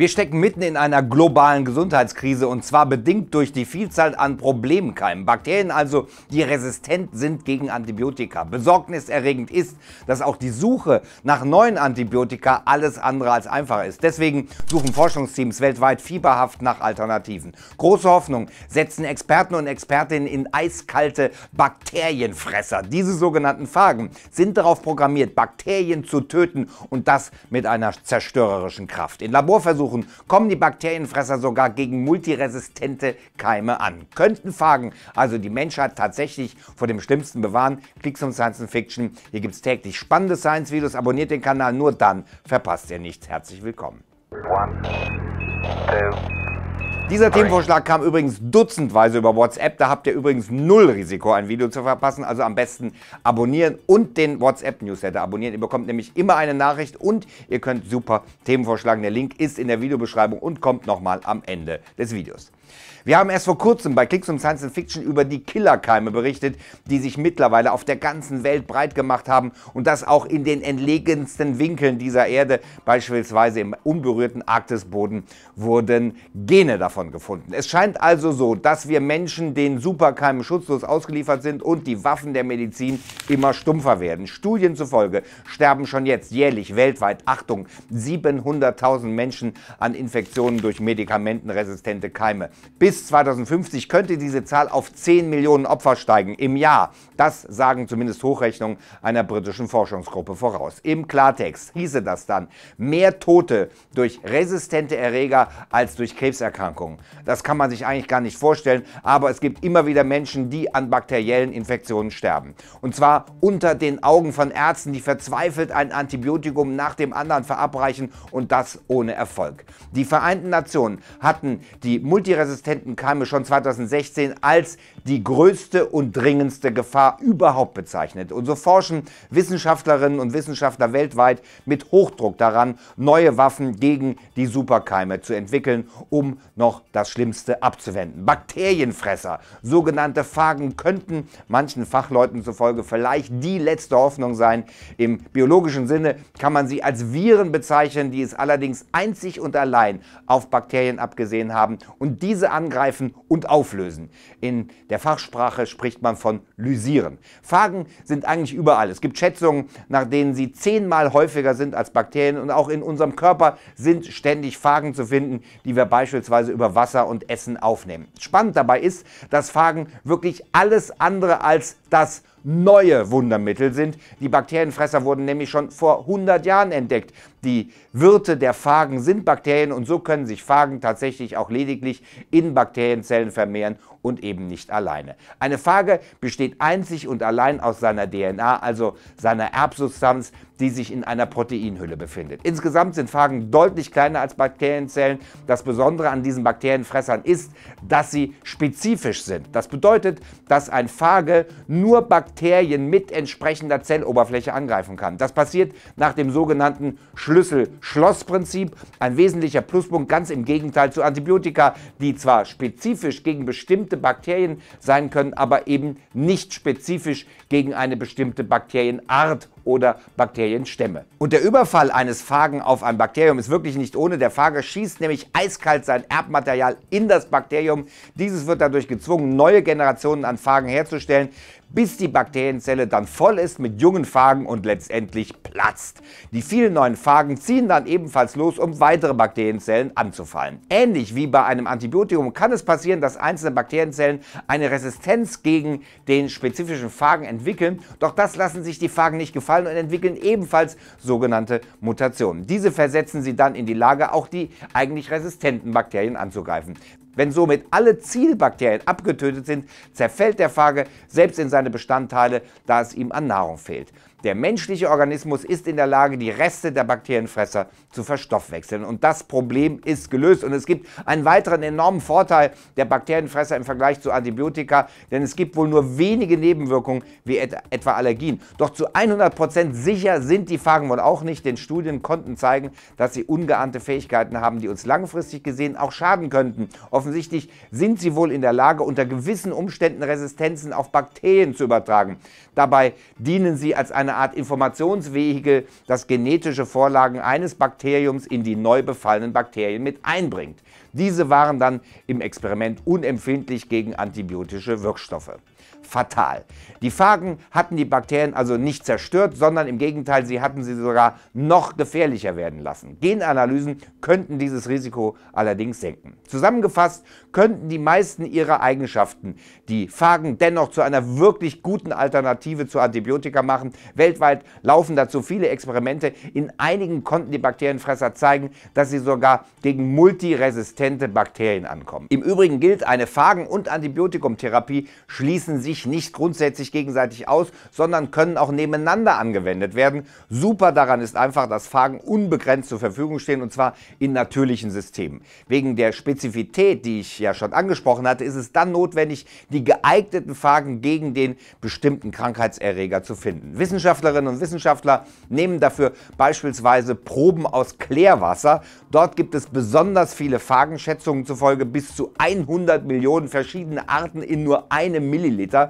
Wir stecken mitten in einer globalen Gesundheitskrise und zwar bedingt durch die Vielzahl an Problemkeimen. Bakterien also, die resistent sind gegen Antibiotika. Besorgniserregend ist, dass auch die Suche nach neuen Antibiotika alles andere als einfach ist. Deswegen suchen Forschungsteams weltweit fieberhaft nach Alternativen. Große Hoffnung setzen Experten und Expertinnen in eiskalte Bakterienfresser. Diese sogenannten Phagen sind darauf programmiert, Bakterien zu töten und das mit einer zerstörerischen Kraft. In Laborversuchen Versuchen kommen die Bakterienfresser sogar gegen multiresistente Keime an. Könnten Phagen also die Menschheit tatsächlich vor dem Schlimmsten bewahren? Klicks um Science Fiction. Hier gibt es täglich spannende Science-Videos. Abonniert den Kanal, nur dann verpasst ihr nichts. Herzlich willkommen. One, two, dieser Themenvorschlag kam übrigens dutzendweise über WhatsApp. Da habt ihr übrigens null Risiko, ein Video zu verpassen. Also am besten abonnieren und den WhatsApp-Newsletter abonnieren. Ihr bekommt nämlich immer eine Nachricht und ihr könnt super Themen vorschlagen. Der Link ist in der Videobeschreibung und kommt nochmal am Ende des Videos. Wir haben erst vor kurzem bei Klicks und Science Fiction über die Killerkeime berichtet, die sich mittlerweile auf der ganzen Welt breit gemacht haben und das auch in den entlegensten Winkeln dieser Erde, beispielsweise im unberührten Arktisboden, wurden Gene davon gefunden. Es scheint also so, dass wir Menschen den Superkeimen schutzlos ausgeliefert sind und die Waffen der Medizin immer stumpfer werden. Studien zufolge sterben schon jetzt jährlich weltweit, Achtung, 700.000 Menschen an Infektionen durch medikamentenresistente Keime. Bis 2050 könnte diese Zahl auf 10 Millionen Opfer steigen im Jahr. Das sagen zumindest Hochrechnungen einer britischen Forschungsgruppe voraus. Im Klartext hieße das dann mehr Tote durch resistente Erreger als durch Krebserkrankungen. Das kann man sich eigentlich gar nicht vorstellen, aber es gibt immer wieder Menschen, die an bakteriellen Infektionen sterben. Und zwar unter den Augen von Ärzten, die verzweifelt ein Antibiotikum nach dem anderen verabreichen und das ohne Erfolg. Die Vereinten Nationen hatten die multiresistenten Keime schon 2016 als die größte und dringendste Gefahr überhaupt bezeichnet. Und so forschen Wissenschaftlerinnen und Wissenschaftler weltweit mit Hochdruck daran, neue Waffen gegen die Superkeime zu entwickeln, um noch das Schlimmste abzuwenden. Bakterienfresser, sogenannte Phagen, könnten manchen Fachleuten zufolge vielleicht die letzte Hoffnung sein. Im biologischen Sinne kann man sie als Viren bezeichnen, die es allerdings einzig und allein auf Bakterien abgesehen haben und diese angreifen und auflösen. In der Fachsprache spricht man von Lysieren. Phagen sind eigentlich überall. Es gibt Schätzungen, nach denen sie zehnmal häufiger sind als Bakterien und auch in unserem Körper sind ständig Phagen zu finden, die wir beispielsweise über Wasser und Essen aufnehmen. Spannend dabei ist, dass Phagen wirklich alles andere als das neue Wundermittel sind. Die Bakterienfresser wurden nämlich schon vor 100 Jahren entdeckt. Die Wirte der Phagen sind Bakterien und so können sich Phagen tatsächlich auch lediglich in Bakterienzellen vermehren und eben nicht alleine. Eine Phage besteht einzig und allein aus seiner DNA, also seiner Erbsubstanz, die sich in einer Proteinhülle befindet. Insgesamt sind Phagen deutlich kleiner als Bakterienzellen. Das Besondere an diesen Bakterienfressern ist, dass sie spezifisch sind. Das bedeutet, dass ein Phage nur Bakterien mit entsprechender Zelloberfläche angreifen kann. Das passiert nach dem sogenannten Schlüssel-Schloss-Prinzip. Ein wesentlicher Pluspunkt, ganz im Gegenteil zu Antibiotika, die zwar spezifisch gegen bestimmte Bakterien sein können, aber eben nicht spezifisch gegen eine bestimmte Bakterienart oder Bakterienstämme. Und der Überfall eines Phagen auf ein Bakterium ist wirklich nicht ohne. Der Phage schießt nämlich eiskalt sein Erbmaterial in das Bakterium. Dieses wird dadurch gezwungen, neue Generationen an Phagen herzustellen, bis die Bakterienzelle dann voll ist mit jungen Phagen und letztendlich platzt. Die vielen neuen Phagen ziehen dann ebenfalls los, um weitere Bakterienzellen anzufallen. Ähnlich wie bei einem Antibiotikum kann es passieren, dass einzelne Bakterienzellen eine Resistenz gegen den spezifischen Phagen entwickeln, doch das lassen sich die Phagen nicht gefallen und entwickeln ebenfalls sogenannte Mutationen. Diese versetzen sie dann in die Lage, auch die eigentlich resistenten Bakterien anzugreifen. Wenn somit alle Zielbakterien abgetötet sind, zerfällt der Phage selbst in seine Bestandteile, da es ihm an Nahrung fehlt. Der menschliche Organismus ist in der Lage, die Reste der Bakterienfresser zu verstoffwechseln. Und das Problem ist gelöst. Und es gibt einen weiteren enormen Vorteil der Bakterienfresser im Vergleich zu Antibiotika, denn es gibt wohl nur wenige Nebenwirkungen wie etwa Allergien. Doch zu 100 Prozent sicher sind die Phagen wohl auch nicht, denn Studien konnten zeigen, dass sie ungeahnte Fähigkeiten haben, die uns langfristig gesehen auch schaden könnten. Offensichtlich sind sie wohl in der Lage, unter gewissen Umständen Resistenzen auf Bakterien zu übertragen. Dabei dienen sie als eine eine Art Informationsvehikel, das genetische Vorlagen eines Bakteriums in die neu befallenen Bakterien mit einbringt. Diese waren dann im Experiment unempfindlich gegen antibiotische Wirkstoffe fatal. Die Phagen hatten die Bakterien also nicht zerstört, sondern im Gegenteil, sie hatten sie sogar noch gefährlicher werden lassen. Genanalysen könnten dieses Risiko allerdings senken. Zusammengefasst könnten die meisten ihrer Eigenschaften die Phagen dennoch zu einer wirklich guten Alternative zu Antibiotika machen. Weltweit laufen dazu viele Experimente. In einigen konnten die Bakterienfresser zeigen, dass sie sogar gegen multiresistente Bakterien ankommen. Im Übrigen gilt, eine Phagen- und Antibiotikumtherapie schließen sich sich nicht grundsätzlich gegenseitig aus, sondern können auch nebeneinander angewendet werden. Super daran ist einfach, dass Phagen unbegrenzt zur Verfügung stehen und zwar in natürlichen Systemen. Wegen der Spezifität, die ich ja schon angesprochen hatte, ist es dann notwendig, die geeigneten Phagen gegen den bestimmten Krankheitserreger zu finden. Wissenschaftlerinnen und Wissenschaftler nehmen dafür beispielsweise Proben aus Klärwasser. Dort gibt es besonders viele Phagenschätzungen zufolge bis zu 100 Millionen verschiedene Arten in nur einem Milliliter.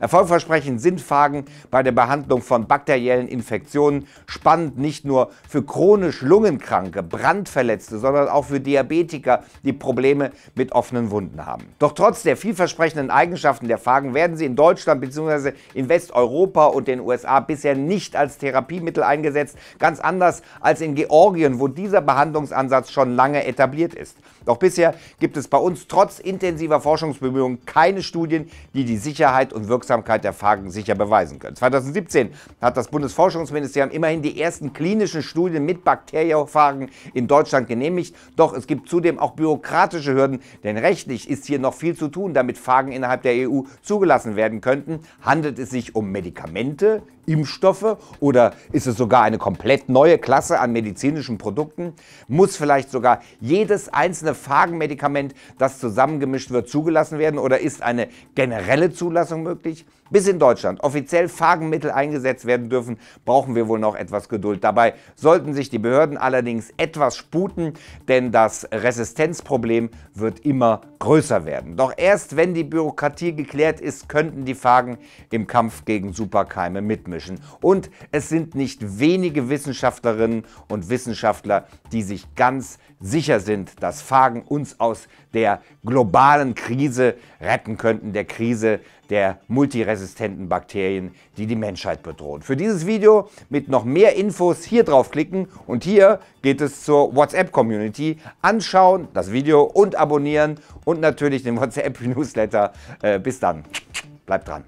Erfolgversprechend sind Phagen bei der Behandlung von bakteriellen Infektionen spannend nicht nur für chronisch Lungenkranke, Brandverletzte, sondern auch für Diabetiker, die Probleme mit offenen Wunden haben. Doch trotz der vielversprechenden Eigenschaften der Phagen werden sie in Deutschland bzw. in Westeuropa und den USA bisher nicht als Therapiemittel eingesetzt, ganz anders als in Georgien, wo dieser Behandlungsansatz schon lange etabliert ist. Doch bisher gibt es bei uns trotz intensiver Forschungsbemühungen keine Studien, die die Sicherheit und Wirksamkeit der Phagen sicher beweisen können. 2017 hat das Bundesforschungsministerium immerhin die ersten klinischen Studien mit Bakteriophagen in Deutschland genehmigt. Doch es gibt zudem auch bürokratische Hürden, denn rechtlich ist hier noch viel zu tun, damit Phagen innerhalb der EU zugelassen werden könnten. Handelt es sich um Medikamente, Impfstoffe oder ist es sogar eine komplett neue Klasse an medizinischen Produkten? Muss vielleicht sogar jedes einzelne Phagenmedikament, das zusammengemischt wird, zugelassen werden oder ist eine generelle Zulassung möglich? Bis in Deutschland offiziell Phagenmittel eingesetzt werden dürfen, brauchen wir wohl noch etwas Geduld. Dabei sollten sich die Behörden allerdings etwas sputen, denn das Resistenzproblem wird immer größer werden. Doch erst wenn die Bürokratie geklärt ist, könnten die Phagen im Kampf gegen Superkeime mitmischen. Und es sind nicht wenige Wissenschaftlerinnen und Wissenschaftler, die sich ganz sicher sind, dass Phagen uns aus der globalen Krise retten könnten, der Krise der multiresistenten Bakterien, die die Menschheit bedrohen. Für dieses Video mit noch mehr Infos hier draufklicken und hier geht es zur WhatsApp-Community. Anschauen, das Video und abonnieren und natürlich den WhatsApp-Newsletter. Äh, bis dann, bleibt dran.